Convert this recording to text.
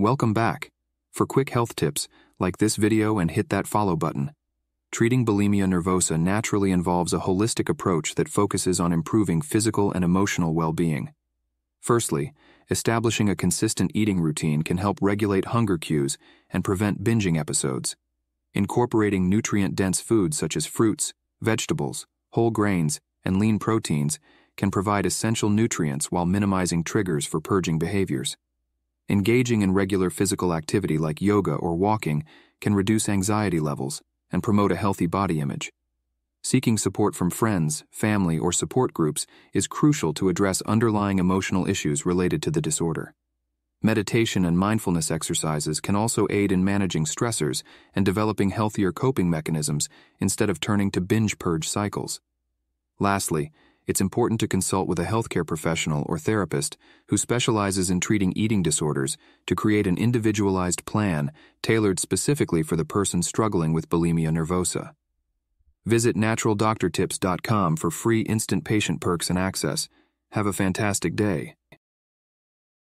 Welcome back. For quick health tips, like this video and hit that follow button. Treating bulimia nervosa naturally involves a holistic approach that focuses on improving physical and emotional well being. Firstly, establishing a consistent eating routine can help regulate hunger cues and prevent binging episodes. Incorporating nutrient dense foods such as fruits, vegetables, whole grains, and lean proteins can provide essential nutrients while minimizing triggers for purging behaviors. Engaging in regular physical activity like yoga or walking can reduce anxiety levels and promote a healthy body image. Seeking support from friends, family, or support groups is crucial to address underlying emotional issues related to the disorder. Meditation and mindfulness exercises can also aid in managing stressors and developing healthier coping mechanisms instead of turning to binge purge cycles. Lastly, it's important to consult with a healthcare professional or therapist who specializes in treating eating disorders to create an individualized plan tailored specifically for the person struggling with bulimia nervosa. Visit naturaldoctortips.com for free instant patient perks and access. Have a fantastic day.